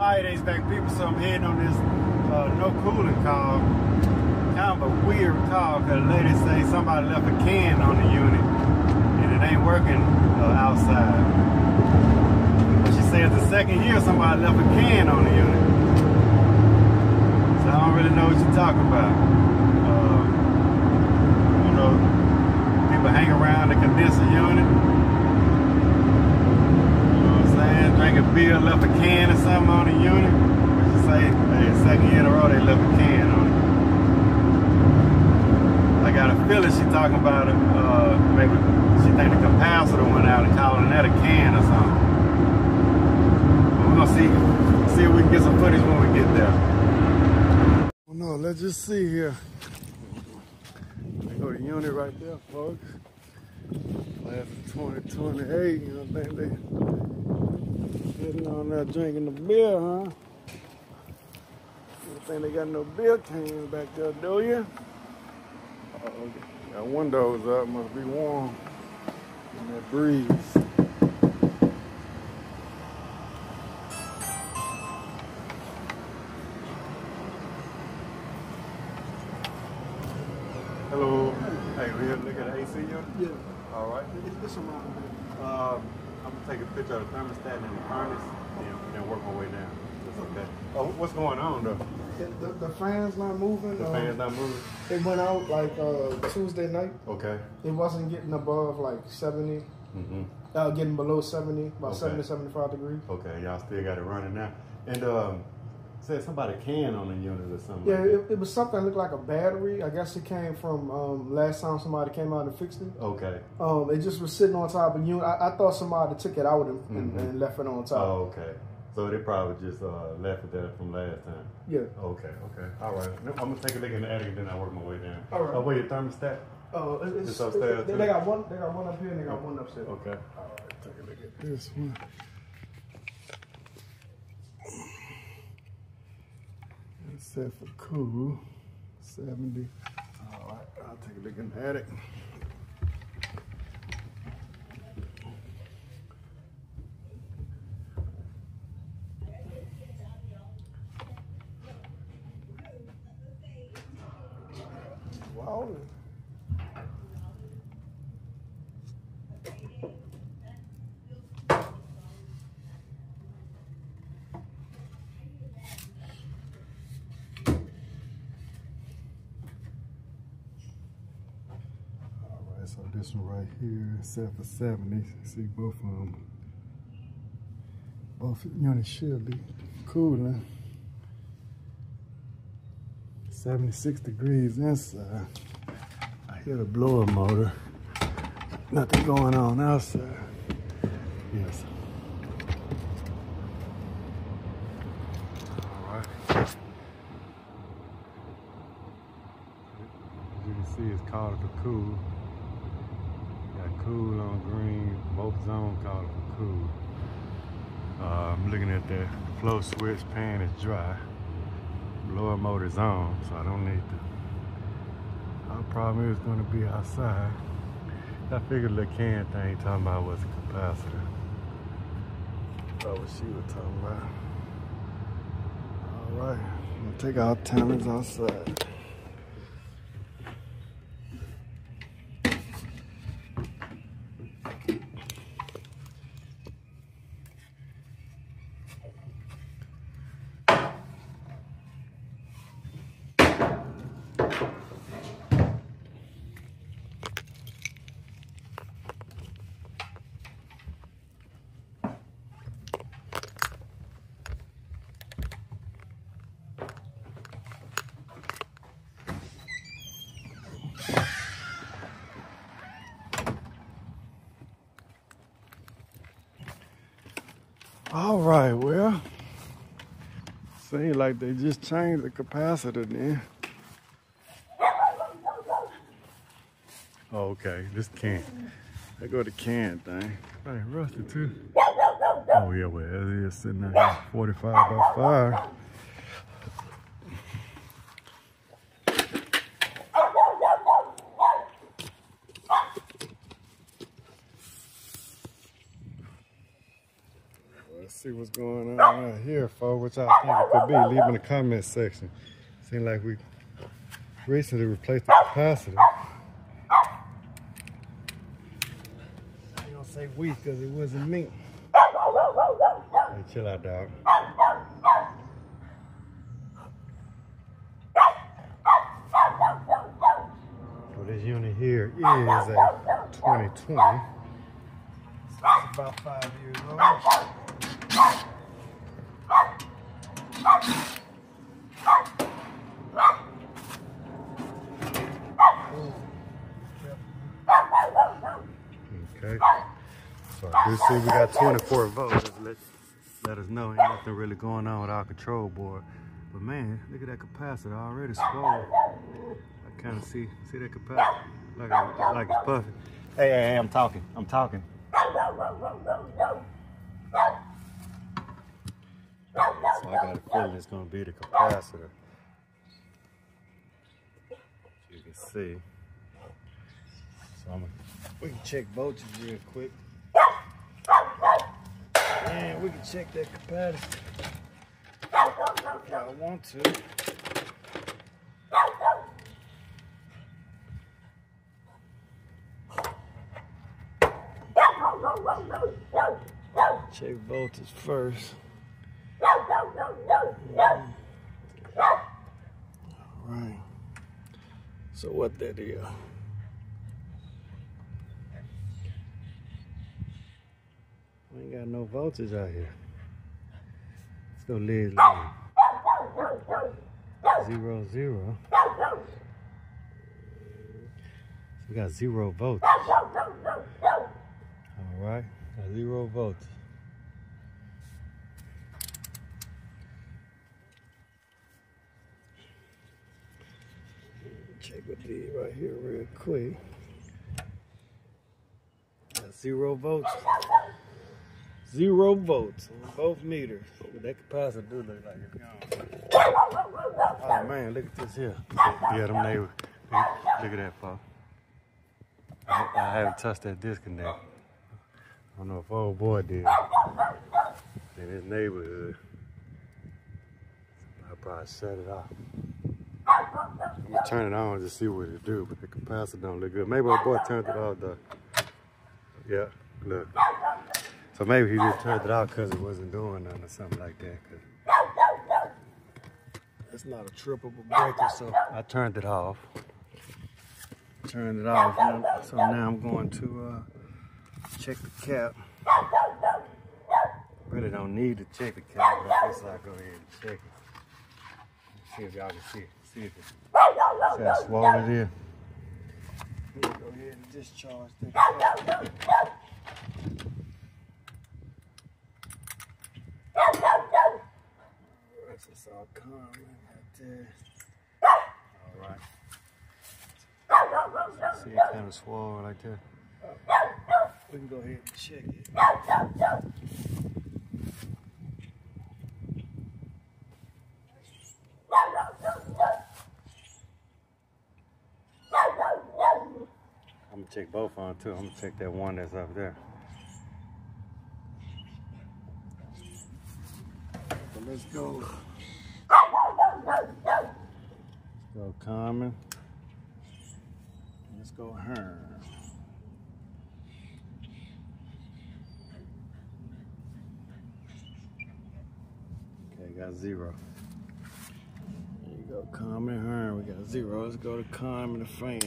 Alright, HVAC people, so I'm heading on this uh, no cooling call. Kind of a weird call because the lady say somebody left a can on the unit and it ain't working uh, outside. But she says the second year somebody left a can on the unit. So I don't really know what you're talking about. Uh, you know, people hang around the condenser unit. You know what I'm beer, left a can or something on the unit. Say, hey, second year in a row they left a can on it. I got a feeling she talking about it. Uh, maybe she think the capacitor went out and calling that a can or something. But we're gonna see see if we can get some footage when we get there. Well, no, let's just see here. There go the unit right there, folks. Of 2028, you know, they sitting on there drinking the beer, huh? You think they got no beer cans back there, do you? Uh oh, got windows up, must be warm in that breeze. Hello. Hey, we here to look at the AC unit? Yeah, All right. it's, it's around there. Um, I'm gonna take a picture of the thermostat and the furnace and then work my way down. That's okay. Oh, what's going on though? The, the, the fan's not moving. The um, fan's not moving? It went out like uh, Tuesday night. Okay. It wasn't getting above like 70, Mm-hmm. uh, getting below 70, about Okay. 70, 75 degrees. Okay, y'all still got it running now. And um, said somebody can on the unit or something. Yeah, like it, it was something that looked like a battery. I guess it came from um, last time somebody came out and fixed it. Okay. Um, it just was sitting on top of the unit. I, I thought somebody took it out and, and, Mhm. and left it on top. Oh, okay. So they probably just uh, left it there from last time. Yeah. Okay, okay. All right. I'm gonna take a look in the attic and then I work my way down. All right. Oh, wait, your thermostat? Uh, it- it's, It's upstairs, they, too? they got one. They got one up here and they got one upstairs. Okay. All right, take a look at this one. It's set for cool, 70. All right, I'll take a look in the attic. Wow. All right, so this one right here, set for 70. See both of them. Both units should be cooling. 76 degrees inside. I hear the blower motor. Nothing going on outside. Yes. All right. As you can see, it's called for cool. Cool on green, both zones called for cool. Uh, I'm looking at the flow switch, pan is dry. Blower motor's on, so I don't need to. Our problem is gonna be outside. I figured the can thing talking about was a capacitor. That's what she was talking about. All right, I'm gonna take our talents outside. All right, well, seems like they just changed the capacitor then. Oh, okay, this can. I go the can thing. Hey, rusty too. Oh yeah, well, it is sitting out here, 45 by 5. Let's see what's going on here, folks. Which I think it could be. Leave in the comment section. Seems like we recently replaced the capacitor. I ain't gonna say we because it wasn't me. Hey, chill out, dog. So this unit here is a 2020. So it's about five years old. Okay. So do see we got 24 volts. Let, let us know ain't nothing really going on with our control board. But man, look at that capacitor already swollen. I kind of see see that capacitor like like it's puffing. Hey, hey, hey, I'm talking. I'm talking. So I got a feeling it's gonna be the capacitor. You can see. So I'm gonna, we can check voltage real quick. And we can check that capacitor. If y'all want to. Check voltage first. Alright. So what that is? We ain't got no voltage out here. Let's go lead. Zero zero. So we got zero volts. Alright, got zero voltage. Check with right here real quick. Got zero volts. Zero volts on both meters. That capacitor do look like it's gone. Oh man, look at this here. Yeah, them neighbors. Look at that, folks. I, I haven't touched that disconnect. I don't know if old boy did. In his neighborhood. I probably shut it off. I'm gonna turn it on to see what it do, but the capacitor don't look good. Maybe old boy turned it off though. Yeah, look. So maybe he just turned it off because it wasn't doing nothing or something like that. It's not a triple breaker, so I turned it off. Turned it off. Now, so now I'm going to uh, check the cap. Really don't need to check the cap, but I guess I'll go ahead and check it. See if y'all can see it. See if it's see how swollen it is. Let me go ahead and discharge that. That's just all calm right there. Alright. See it kind of swollen like that. We can go ahead and check it. I'm gonna check both on too. I'm gonna check that one that's up there. So let's go. Let's go common. Let's go Herm. Okay, got zero. There you go, common Herm. We got zero. Let's go to common the fan.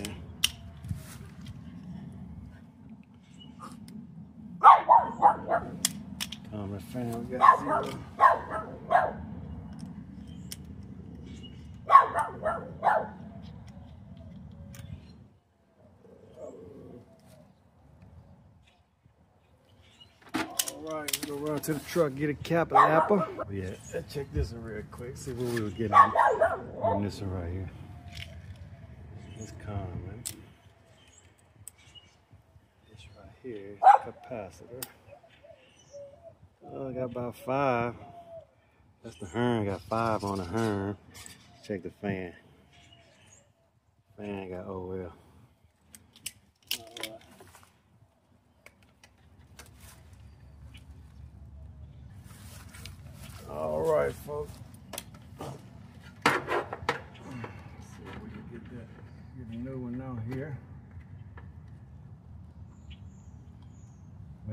Common fan, we zero. Alright, go run to the truck, get a cap and apple. Yeah, uh, check this one real quick, see what we were getting on, this one right here. It's common. This right here capacitor. Oh, I got about five. That's the Herm, got five on the Herm. Check the fan. Fan got oh well. All right, folks. Let's see if we can get that, get a new one out here.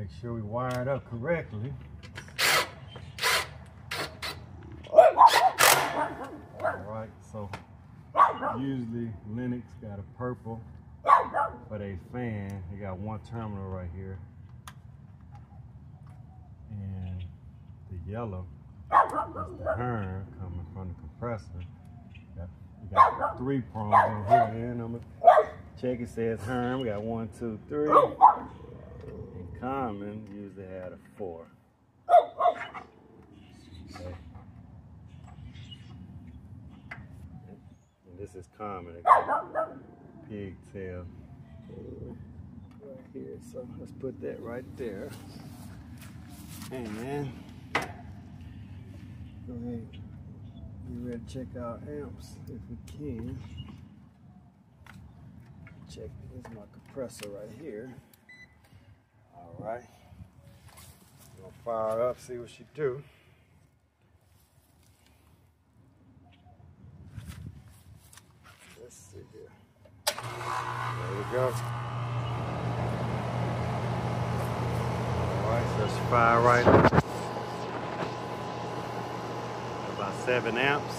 Make sure we wire it up correctly. All right, so usually Lennox got a purple but a fan. They got one terminal right here. And the yellow is the coming from the compressor. Got, we got three prongs on here. And I'm gonna check it says Herm. We got one, two, three. Common usually had a four. Okay. And this is common. Pigtail right here. So let's put that right there. And go ahead. Get ready to check out amps if we can. Check this is my compressor right here. Alright. Gonna fire up, see what she do. Let's see here. There we go. Alright, so it's fire right About seven amps.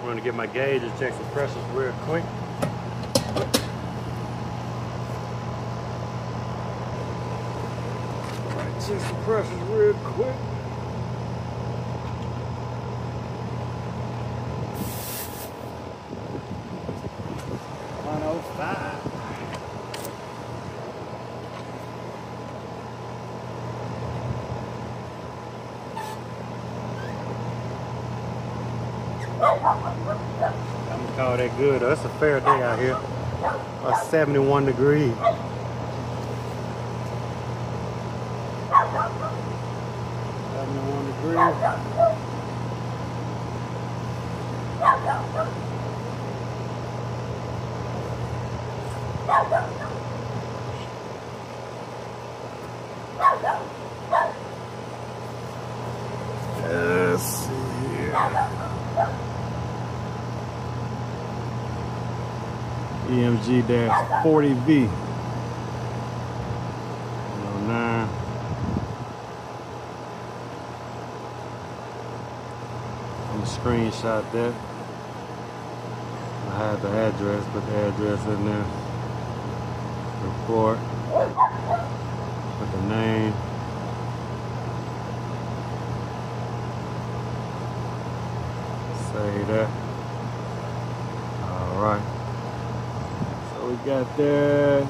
I'm gonna get my gauge and check some pressures real quick. these real quick. I'm gonna call that good. That's a fair day out here. A 71 degree. EMG-40V. Gonna screenshot that. I had the address, put the address in there. Report. Put the name. Say that. All right. So we got there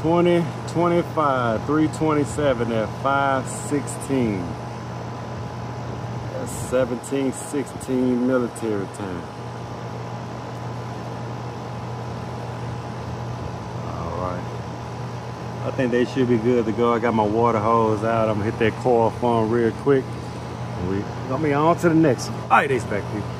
20, 25, 327 at 516. That's 1716 military time. All right. I think they should be good to go. I got my water hose out. I'm gonna hit that coil phone real quick. We gonna be on to the next one. All right, they back people.